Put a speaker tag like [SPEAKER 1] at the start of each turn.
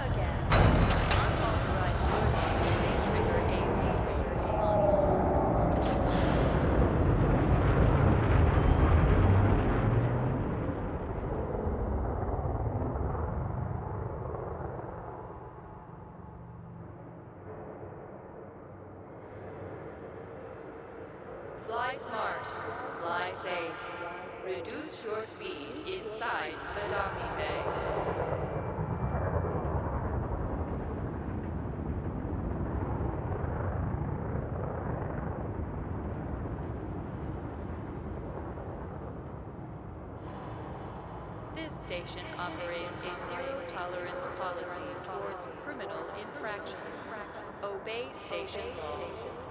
[SPEAKER 1] again. Unauthorized loading may trigger a relay response. Fly smart, fly safe. Reduce your speed inside the docking bay. This station operates a zero tolerance policy towards criminal infractions. Obey station law.